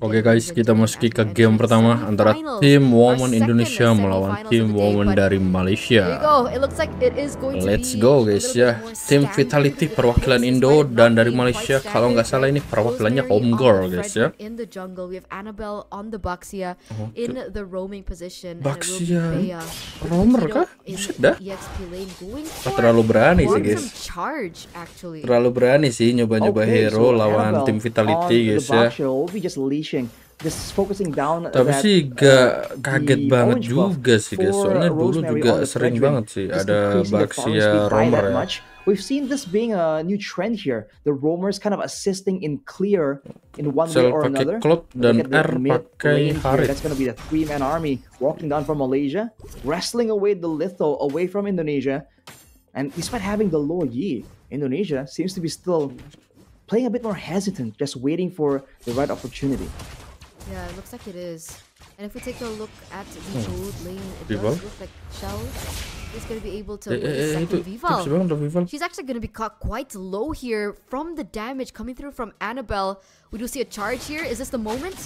Oke guys, kita masuki ke game pertama antara tim Women Indonesia melawan tim Women dari Malaysia. Let's go guys ya. Tim Vitality perwakilan Indo dan dari Malaysia kalau nggak salah ini perwakilannya Home Girl guys ya. Baxia roamer kah? Buset dah. Terlalu berani sih guys. Terlalu berani sih nyoba-nyoba hero lawan tim Vitality guys ya. Tapi sih uh, gak kaget banget juga sih guys Soalnya dulu juga sering banget sih Ada Baxia Romer ya We've seen this being a new trend here. The roamers kind of assisting in clear in one way or another. Klub dan R pakai Harith. That's gonna be the three-man army walking down from Malaysia, wrestling away the Litho away from Indonesia. And despite having the Luo Yi, Indonesia seems to be still playing a bit more hesitant, just waiting for the right opportunity. Yeah, it looks like it is. And if we take a look at the hmm. gold lane, it Vival? does look like Shell is going to be able to eh, eh, eh second Vival. She's actually going to be caught quite low here from the damage coming through from Annabelle. We do see a charge here. Is this the moment?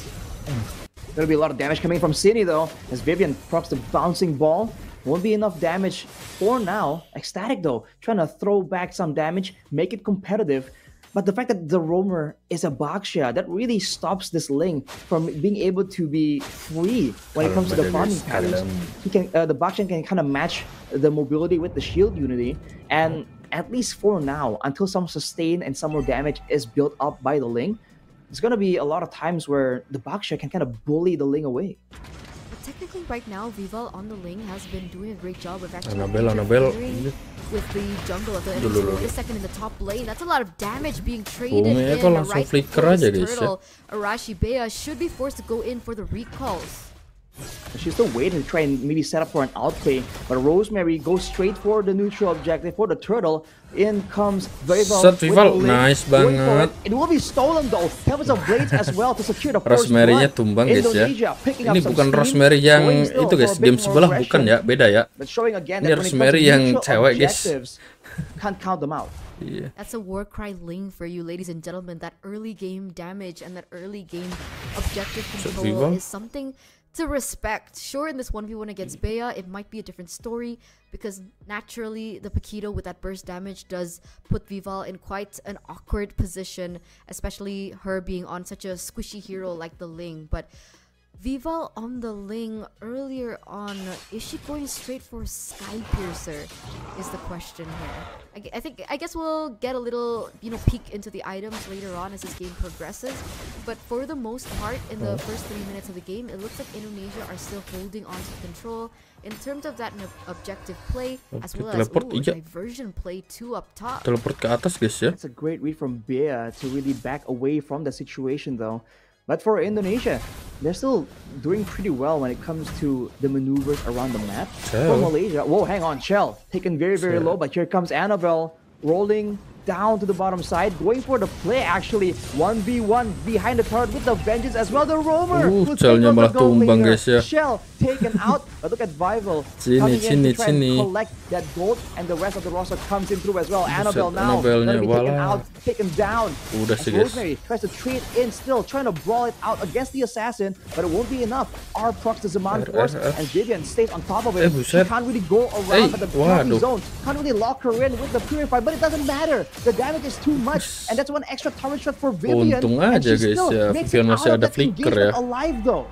There'll be a lot of damage coming from City though, as Vivian props the bouncing ball. Won't be enough damage for now. Ecstatic though, trying to throw back some damage, make it competitive. But the fact that the roamer is a Baxia, that really stops this Ling from being able to be free when it comes to the farming patterns. He can, uh, the Baxia can kind of match the mobility with the shield unity, and at least for now, until some sustain and some more damage is built up by the Ling, there's gonna be a lot of times where the Baxia can kind of bully the Ling away technically right now Vival on the Ling has been doing a great job of actually Annabelle, Annabelle. with the jungle of the enemy is second in the top lane. That's a lot of damage being traded in langsung right flicker aja guys ya. Arashi Bea should be forced to go in for the recalls. She's still waiting to try and maybe set up for an outplay, but Rosemary goes straight for the neutral objective for the turtle. In comes Vival. Set Vival, nice banget. It. will be stolen though. Heavens of Blades as well to secure the first Rosemary-nya tumbang guys ya. Ini bukan Rosemary yang itu guys, game sebelah bukan ya, beda ya. Ini Rosemary yang cewek guys. Can't count them out. Yeah. That's a Warcry Ling for you, ladies and gentlemen. That early game damage and that early game objective control is something to respect. Sure, in this 1v1 against mm. Bea, it might be a different story because naturally the Paquito with that burst damage does put Vival in quite an awkward position, especially her being on such a squishy hero like the Ling. But Vival on the Ling earlier on, is she going straight for Sky Piercer? Is the question here. I, I, think I guess we'll get a little you know peek into the items later on as this game progresses. But for the most part, in the oh. first three minutes of the game, it looks like Indonesia are still holding on to control in terms of that objective play oh, as well as ooh, diversion play too up top. Teleport ke atas guys ya. That's a great read from Bea to really back away from the situation though. But for Indonesia, they're still doing pretty well when it comes to the maneuvers around the map. For Malaysia, whoa, hang on, Shell, taken very, very low, but here comes Annabelle rolling down to the bottom side, going for the play actually. 1v1 behind the turret with the vengeance as well. The roamer uh, Shellnya malah tumbang guys ya. Shell taken out, but look at Vival sini, coming sini, in to try sini. and collect that gold, and the rest of the roster comes in through as well. Annabelle now gonna be taken out, taken down. Udah sih guys. Rosemary tries to trade in still, trying to brawl it out against the assassin, but it won't be enough. R procs the Zaman Force, and Vivian stays on top of it. Eh, she can't really go around hey, the zone, can't really lock her in with the Purify, but it doesn't matter. The damage is too much, and that's one extra turret shot for Vivian. Untung aja guys ya, Vivian masih ada flicker ya. Alive though.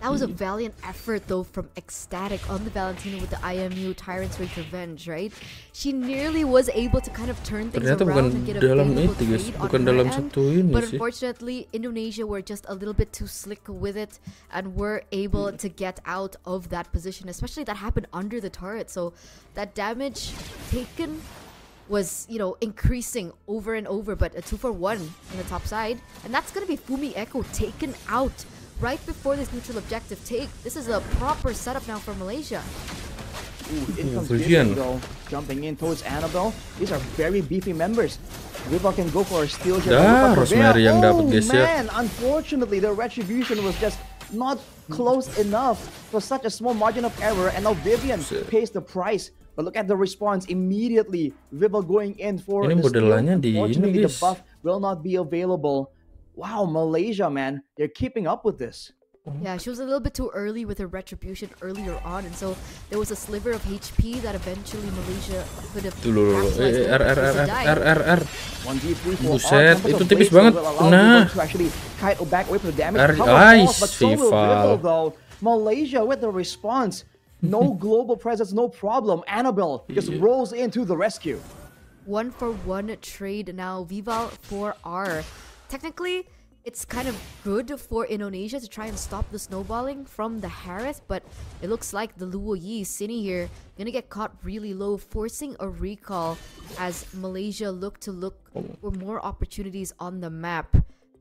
That was a valiant effort though from Ecstatic on the Valentina with the IMU Tyrant's Rage Revenge, right? She nearly was able to kind of turn things Ternyata around and get a dalam itu guys, bukan dalam end, satu ini But sih. unfortunately, Indonesia were just a little bit too slick with it and were able hmm. to get out of that position, especially that happened under the turret. So that damage taken was, you know, increasing over and over, but a 2 for 1 on the top side. And that's going to be Fumi Echo taken out right before this neutral objective take. This is a proper setup now for Malaysia. Ooh, in comes Vivian, jumping in towards Annabelle. These are very beefy members. Viva can go for a steal here. Dah, Rosemary yang dapat oh, guys ya. man, unfortunately the retribution was just not close enough for such a small margin of error, and now Vivian pays the price. But look at the response immediately. Viva going in for ini the steal. di ini the buff will not be available. wow, Malaysia, man, they're keeping up with this. Yeah, she was a little bit too early with her retribution earlier on, and so there was a sliver of HP that eventually Malaysia could have. Tuh, loh, loh, loh. Eh, R, R, R, R, R, R, R. Buset, itu of tipis banget. Nah. Vivo to actually kite back away from the damage. Ar- Cover Ais, falls, but so will Vival. Vivo, though. Malaysia with the response. No global presence, no problem. Annabelle just rolls in to the rescue. one for one trade now. Vival for R. Technically, it's kind of good for Indonesia to try and stop the snowballing from the Harris, but it looks like the Luo Yi, Cine here, gonna get caught really low, forcing a recall as Malaysia look to look oh. for more opportunities on the map.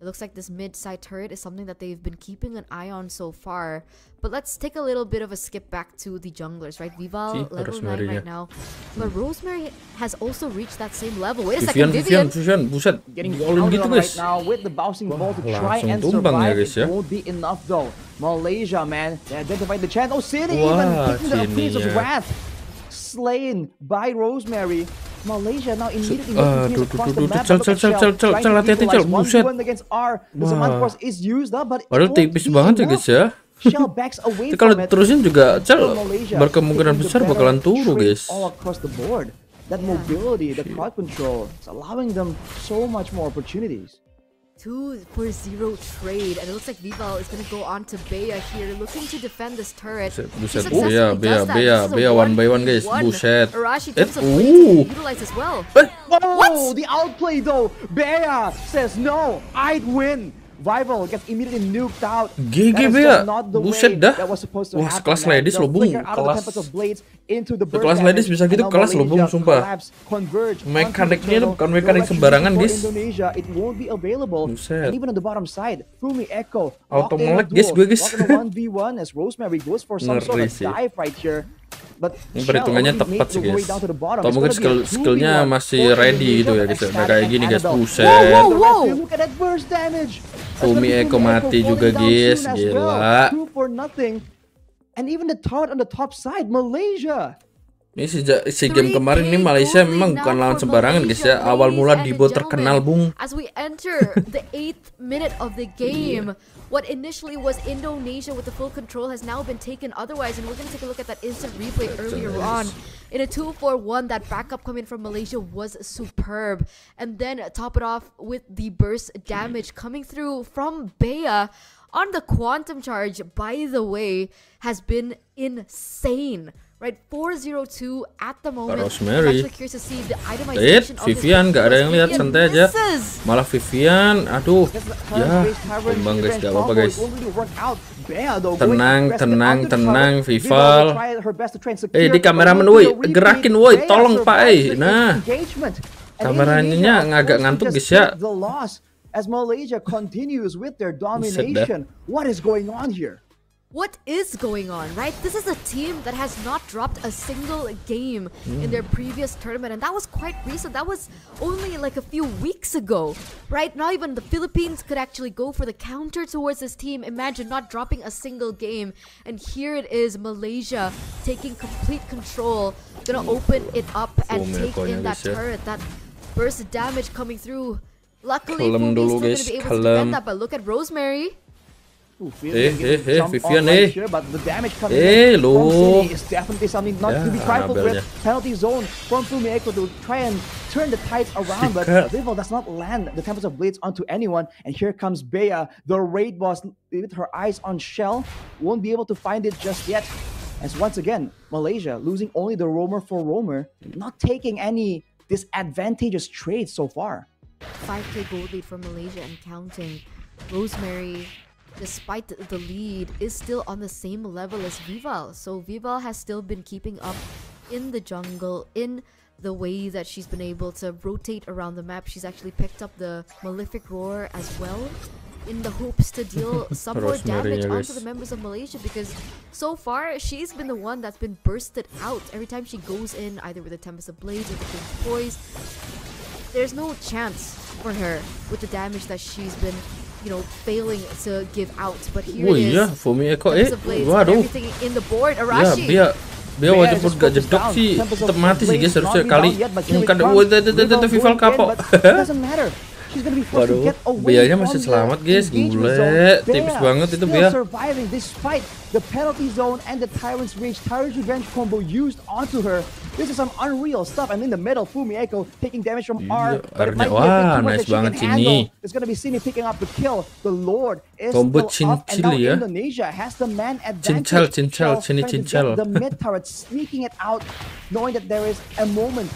It looks like this mid-side turret is something that they've been keeping an eye on so far. But let's take a little bit of a skip back to the junglers, right? Vival See, level 9 Rosemary-nya. right now. But Rosemary has also reached that same level. Wait a second, Vivian, Vivian. Vivian, buset, Getting diolin pounded gitu guys. right now with the bouncing ball to try and tumbang ya, survive. guys, ya. It won't be enough though. Malaysia, man, they identified the chance. Oh, City Wah, even picking the Cine of. Wrath. Slain by Rosemary. Malaysia now immediately Ah, making duh, plays duh, across duh, the duh, map. Cel, Look Cel, at Cel, Shell Cel, Cel, trying Cel, to hati-hati, Cel, equalize. buset. 1v1 against R. The Wah. Zaman Force is used up, but it Padahal won't tipis be banget ya enough. guys ya. Shell backs away Tapi kalau from it. terusin juga Cel For Malaysia, berkemungkinan taking the besar better bakalan turu trade guys. All across the board. That mobility, the crowd control, it's allowing them so much more opportunities. Two for zero trade, and it looks like Vival is gonna go on to Bea here, looking to defend this turret. Buset, She buset, successfully Bea, does Bea, that. Bea, This is a Bea, one by one, guys. 1v1. Buset. Arashi jumps a blade to ooh. utilize as well. Eh, Oh, the outplay though. Bea says no, I'd win. Rival gets immediately nuked out. GG ya. Buset dah. Wah, kelas ladies lo Bung. Kelas. Kelas ladies bisa gitu kelas lo Bung, sumpah. Mekaniknya bukan mekanik sembarangan, guys. Buset. Even on the bottom side, Fumi Echo. Auto melek, guys, gue, guys. Ngeri sih. But ini perhitungannya tepat sih guys atau mungkin skill skillnya masih ready gitu ya guys Nah kayak gini guys buset wow, wow, wow. Whoa. Look at that burst damage. That's Fumi gonna be Echo Fumi mati Echo juga, falling down guys. soon as Gila. well. Two for nothing. And even the turret on the top side, Malaysia. Ini sejak si game 3K kemarin ini Malaysia gold memang lead bukan now lawan for sembarangan guys Malaysia, ya. Awal mula ladies and Dibo terkenal gentlemen. bung. As we enter the eighth minute of the game, what initially was Indonesia with the full control has now been taken otherwise, and we're gonna take a look at that instant replay earlier on. In a 2-4-1, that backup coming from Malaysia was superb. And then top it off with the burst damage coming through from Bea on the quantum charge, by the way, has been insane. Right, 402 at the moment. Rosemary. I'm actually curious to see the Eh, itemization of this Vivian nggak ada yang lihat Vivian santai aja. misses. Malah Vivian, aduh, Guess the ya, turret-based tyrant tumbang guys, revenge gak apa-apa combo, guys. it won't really work out. Bea, though, Tenang, going aggressive tenang, under the tenang, turret. Vival. will try her best to try and secure Eh, di it, but kameramen, will woi, be a repeat. gerakin, woi, Bea tolong, Pak, survives eh. the Nah. engagement. And Kameranya Indonesia, of agak course, ngantuk, just guys, ya. take The loss as Malaysia continues with their dah. domination. What is going on here? What is going on, right? This is a team that has not dropped a single game in their previous tournament, and that was quite recent. That was only like a few weeks ago, right? Not even the Philippines could actually go for the counter towards this team. Imagine not dropping a single game, and here it is Malaysia taking complete control, gonna open it up and take in that turret, that burst damage coming through. Luckily, Fumi's still gonna be able to defend that, but look at Rosemary. Ooh, Vivian eh, getting eh, Vivian, on eh. here, but the damage coming Eh, in lo. from City is definitely something not to be trifled with. Penalty zone from Fumieko to try and turn the tides around, but Sikat. Vivo does not land the Tempest of Blades onto anyone. And here comes Bea, the raid boss, with her eyes on Shell, won't be able to find it just yet. As once again, Malaysia losing only the roamer for roamer, not taking any disadvantageous trades so far. 5k gold lead for Malaysia and counting. Rosemary, despite the- lead, is still on the same level as Vival. So Vival has still been keeping up in the jungle in the way that she's been able to rotate around the map. She's actually picked up the Malefic Roar as well in the hopes to deal some more damage onto the members of Malaysia because so far she's been the one that's been bursted out every time she goes in either with the Tempest of Blades or the King's Poise there's no chance for her with the damage that she's been, you know, failing to give out. But here Oh it is. iya, Fumi Eko, eh, Tempest of Blades, waduh. everything in the board. Ya, Arashi. Bea, Bea Bea walaupun just gak focused jedok down. sih, Tempest of tetap mati sih guys Blades harusnya not kali. down yet, but here Yang it kan, comes. woi, tete, tete, Vivo Vival going in, kapok. but it doesn't matter. She's gonna be forced to Waduh, get away Beanya from masih the selamat, guys. engagement Gile, zone. tipis Bea banget itu still Bea. surviving despite the penalty zone and the Tyrant's Reach. Tyrant's Revenge combo used onto her. This is some unreal stuff. And in the middle, Fumi Echo taking damage from R. But it R-nya. might be a bit Wah, too much nice that she can banget Sini. It's gonna be Sini picking up the kill. The Lord is Combo still up, and now ya. Indonesia has the man advantage. Cincel, cincel, Sini trying to get cincel. The mid turret sneaking it out, knowing that there is a moment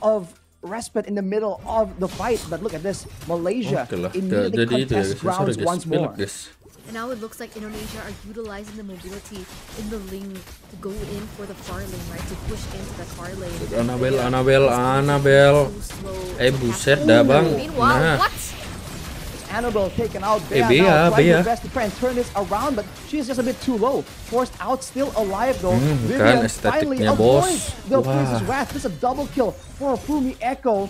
of respite in the middle of the fight. But look at this, Malaysia Oke lah, immediately jadi contest grounds once more. guys. And now it looks like Indonesia are utilizing the mobility in the lane to go in for the far lane, right? To push into the far lane. Annabelle, But yeah, Annabelle, it's going Annabelle. so slow Eh to buset capture. dah bang. Meanwhile, Nah. what? Annabelle taken out. Eh, Bea Bea, now trying Bea. her best to try and turn this around, but she's just a bit too low. Forced out, still alive though. Hmm, Vivian kan finally estetiknya, bos. avoids the Wah. Prince's Wrath. This is a double kill for Fumi Echo.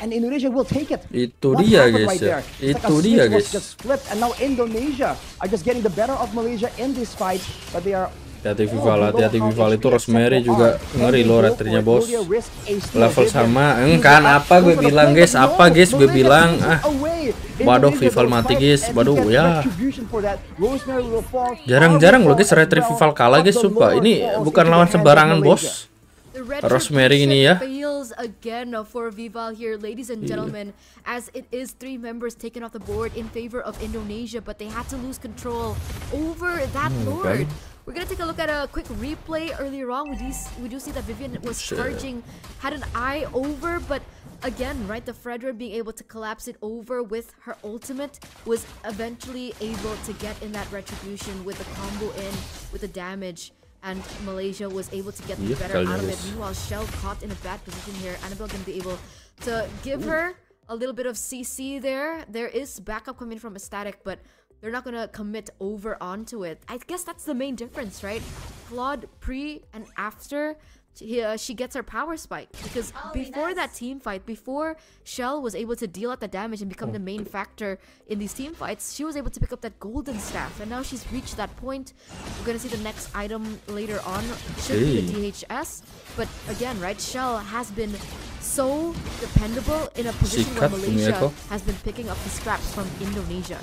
And Indonesia will take it. Itu What dia, happened guys, right ya. there? It's like a Itu dia, switch was guys. just flipped, and now Indonesia are just getting the better of Malaysia in this fight, but they are Hati-hati Oh, Vival, below hati-hati how Vival HP itu Rosemary except for juga R. ngeri Can loh they go raternya for it? bos. Will they risk a steal? Level Vivian sama, using engkan up, apa go gue for the bilang play, guys, but apa no, guys gue Malaysia bilang takes it ah. away. Waduh, Indonesia Vival will mati, fight guys. and Waduh, get ya. retribution for that. Rosemary will fall. Jarang-jarang loh guys As retri well. Vival kalah guys But the sumpah. Lord Ini falls bukan into lawan the hands of sembarangan Malaysia. bos. The Rosemary ini ya. fails again for Vival here, ladies and gentlemen, as it is three members taken off the board in favor of Indonesia, but they had to lose control over that hmm, Lord. kan. We're gonna take a look at a quick replay earlier on. We do, we do see that Vivian was Shit. charging, had an eye over, but again, right, the Fredra being able to collapse it over with her ultimate was eventually able to get in that retribution with the combo in, with the damage. And Malaysia was able to get the better out of it. Meanwhile, Shell caught in a bad position here. Annabelle gonna be able to give her a little bit of CC there. There is backup coming from Ecstatic, but they're not gonna commit over onto it. I guess that's the main difference, right? Claude pre and after she, uh, she gets her power spike because before that team fight, before Shell was able to deal out the damage and become the main factor in these team fights, she was able to pick up that golden staff, and now she's reached that point. We're gonna see the next item later on should be the DHS, but again, right? Shell has been so dependable in a position where Malaysia has been picking up the scraps from Indonesia.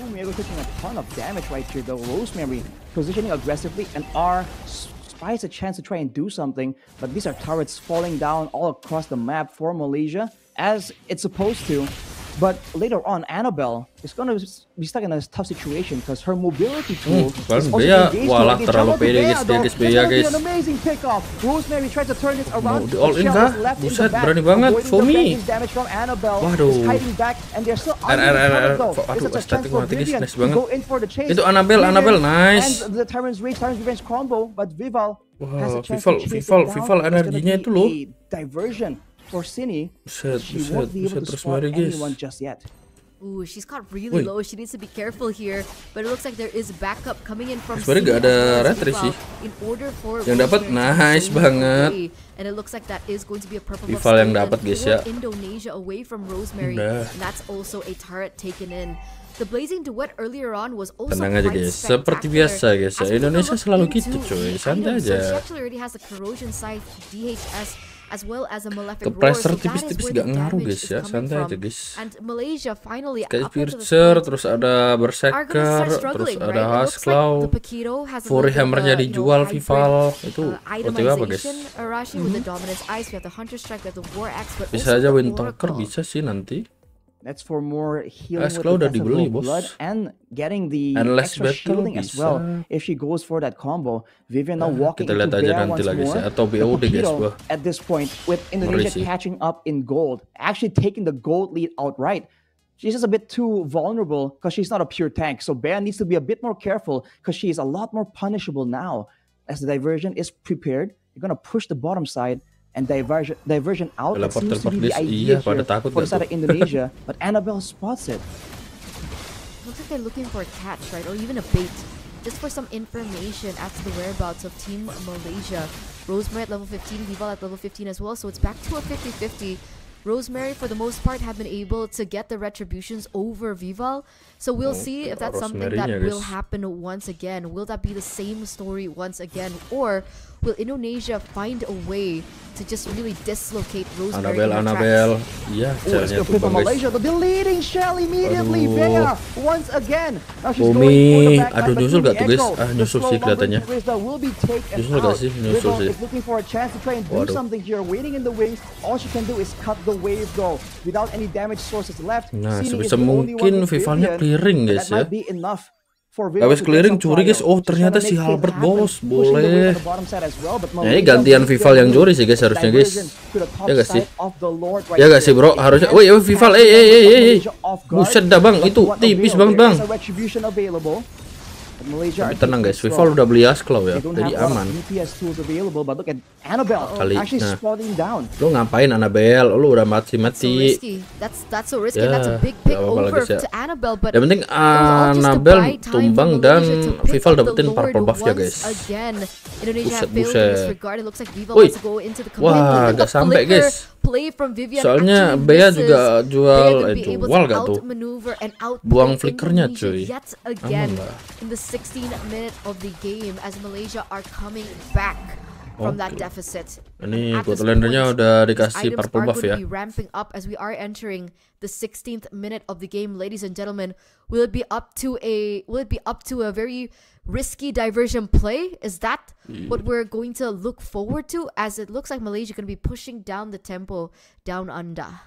Fumiego taking a ton of damage right here though. Rosemary positioning aggressively and R s- spies a chance to try and do something, but these are turrets falling down all across the map for Malaysia as it's supposed to. But later on, Annabelle is going to be stuck in a tough situation because her mobility tool Hmm, is also Bea, engaged walah, already. terlalu to pede, guys, dia, guys, Bea, guys. an amazing pickoff. Rosemary tried to turn this around. di all in Shell kah? is left in the Buset, berani banget. avoiding the Fumi. banging damage from Annabelle. Waduh. Is hiding back and they're still R, R, the R, R. Aduh, estetik mati, guys. Nice banget. go in for the chase. Itu Annabelle, Annabelle, nice. And the Tyrant's Reach, Tyrant's Revenge combo, but Vival has a Wah, chance Vival- to Vival- it. Vival energinya itu loh. diversion for Cine. Buset, She buset, won't be able to spot anyone just yet. Ooh, she's got really Wih. low. She needs to be careful here. But it looks like there is backup coming in from Sebenarnya as ada retry Vival sih. Yang dapat nice banget. And it looks like that is going to be a purple buff Vival yang dapat, guys, ya. Indonesia away from Rosemary. Udah. And that's also a turret taken in. The blazing duet earlier on was also Tenang aja, guys. Seperti biasa, guys, ya. A Indonesia selalu gitu, coy. Santai items, so aja as well as a malefic tipis-tipis gak ngaruh guys ya, santai aja guys. Kayak Spircher, terus ada Berserker, terus ada Hasklow, Fury Hammernya dijual, Vival, itu OTW apa guys? Hmm? Bisa aja Windtalker bisa sih nanti. That's for more healing Asklaw with the udah dibeli, Festival of blood and getting the Endless extra shielding as well if she goes for that combo. Vivian now ah, walking kita lihat into nanti once more. Atau BOD, guys, at this point with. Indonesia catching up in gold, actually taking the gold lead outright. She's just a bit too vulnerable because she's not a pure tank. So Bear needs to be a bit more careful because she is a lot more punishable now. As the diversion is prepared, you're gonna push the bottom side and diversion diversion out. That Teleport, seems to be the idea Iya, pada here takut for the side of? Indonesia, but Annabelle spots it. Looks like they're looking for a catch, right? Or even a bait. Just for some information as to the whereabouts of Team Malaysia. Rosemary at level 15, Vival at level 15 as well, so it's back to a 50-50. Rosemary, for the most part, have been able to get the retributions over Vival. So we'll see if that's something that Rosemary-nya, will happen once again. Will that be the same story once again? Or will Indonesia find a way to just really dislocate Rosemary Annabelle, Annabelle. Iya, Oh, let's shellnya go play for. Malaysia. The deleting shell immediately. Aduh. Bea once again. Now she's Umi. going for the back Aduh, but nyusul gak tuh, guys? Ah, the nyusul sih kelihatannya. lumbering Rizda will be taken Nyusul gak sih? Nyusul sih. looking for a chance to try and do Waduh. something here. Waiting in the wings. All she can do is cut the wave though. Without any damage sources left. Nah, sebisa the mungkin Vivalnya clearing, guys, that might ya. be enough Lewis clearing curi guys. Oh ternyata si Albert bos boleh. Nah, ini gantian Vival yang curi sih guys harusnya guys. Ya gak sih? Ya gak sih bro harusnya. Woi Vival eh eh eh eh. eh. Buset dah bang itu tipis banget bang. Tapi tenang guys, Swivel udah beli Asclaw ya, jadi aman. Kali, nah, lu ngapain Annabelle? Lo udah mati-mati. Ya, gak apa-apa lagi sih ya. Yang penting Annabelle tumbang dan Vival dapetin purple buff ya guys. Buset, buset. Wih, wah, gak sampai guys. Play from Vivian Soalnya Bea juga jual- eh, jual gak tuh? Buang flickernya, cuy. Aman lah. in the 16 minute of the game as Malaysia are coming back from that Oke. deficit. Ini At this Goatlandernya point, udah these dikasih items purple are buff going ya. to be ramping up as we are entering the 16th minute of the game, ladies and gentlemen. Will it be up to a will it be up to a very risky diversion play? Is that what we're going to look forward to? As it looks like Malaysia going to be pushing down the tempo down under.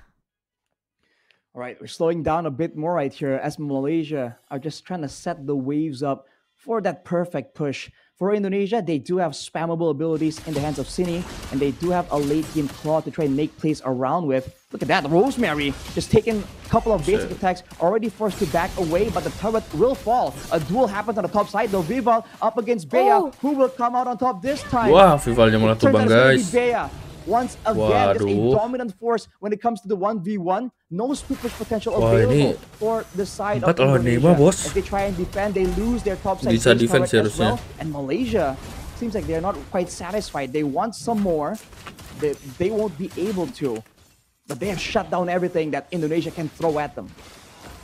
All right, we're slowing down a bit more right here as Malaysia are just trying to set the waves up for that perfect push. For Indonesia, they do have spammable abilities in the hands of Sini, and they do have a late game claw to try and make plays around with. Look at that, Rosemary just taking a couple of basic Shit. attacks, already forced to back away, but the turret will fall. A duel happens on the top side, though. Vival up against Bea, Oh. who will come out on top this time? Wah, Vivalnya malah Turns tumbang out it's gonna be guys. Bea. Once again, just a dominant force when it comes to the 1v1. No split push potential Wah, available ini for the side empat of Indonesia. lima, bos. As they try and defend, they lose their top side Bisa base defense turret as well. And Malaysia seems like they're not quite satisfied. They want some more. They, they won't be able to. But they have shut down everything that Indonesia can throw at them.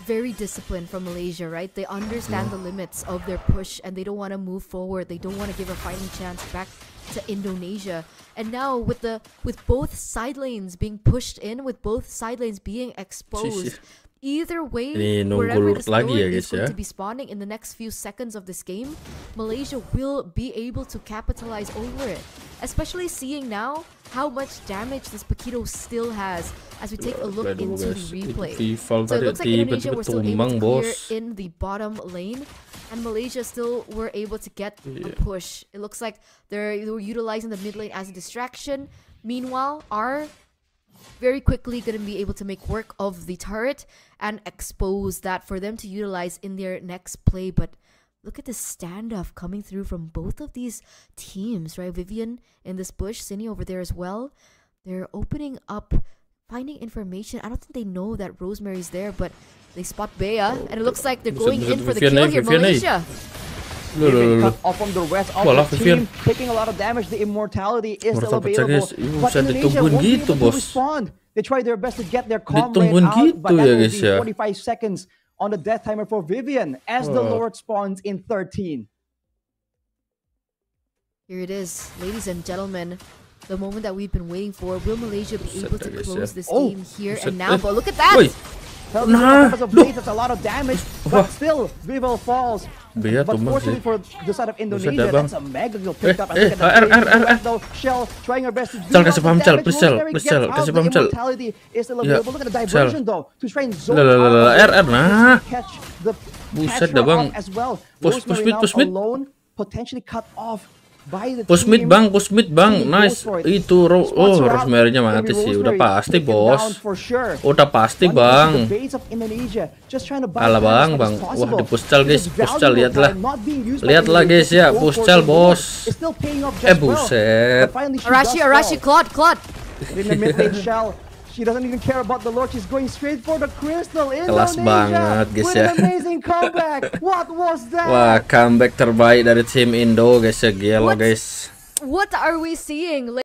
Very disciplined from Malaysia, right? They understand the limits of their push and they don't want to move forward. They don't want to give a fighting chance back to Indonesia. And now with the with both side lanes being pushed in, with both side lanes being exposed, either way, wherever this lagi ya, is going ya. to be spawning in the next few seconds of this game, Malaysia will be able to capitalize over it. Especially seeing now how much damage this Paquito still has as we take a look into guys. the replay. So it looks like Indonesia were still able to clear in the bottom lane, and Malaysia still were able to get a push. It looks like they're they were utilizing the mid lane as a distraction. Meanwhile, are very quickly going to be able to make work of the turret and expose that for them to utilize in their next play. But look at the standoff coming through from both of these teams, right? Vivian in this bush, Cindy over there as well. They're opening up, finding information. I don't think they know that Rosemary's there, but they spot Bea, and it looks like they're going in for the kill here. Malaysia. Loh. cut off from the rest of Walah, the Vivian. team, taking a lot of damage. The immortality is still Mortal pecah, available. But buset, Indonesia won't be gitu, able to respond. They try their best to get their comrade out, gitu but that ya, will be ya. 45 seconds on the death timer for Vivian as the Oh. Lord spawns in 13. Here it is, ladies and gentlemen. The moment that we've been waiting for. Will Malaysia be able to close this Oh, game here and now? But look at that! Nah, Wah. Biar tumbang masih, Buset dah bang. Eh, eh, R, R, R, R. Cal, kasih paham, Cal. Please, Cal. Please, Cal. Kasih paham, Cal. Ya, Cal. Lalalala, R, R, nah. Buset dah bang. Push, push, push, push, push. Kusmit bang, kusmit bang, nice. Itu ro oh Rosemary-nya mati sih, udah pasti bos. Udah pasti bang. Ala bang, bang. Wah di puscal guys, puscal lihatlah. Lihatlah guys ya, puscal bos. Eh buset. Arashi, Arashi, Claude, Claude. She doesn't even care about the Lord. She's going straight for the crystal. Kelas Indonesia banget, guys, ya. an amazing comeback. What was that? Wah, comeback terbaik dari tim Indo guys ya, What? guys. What are we seeing?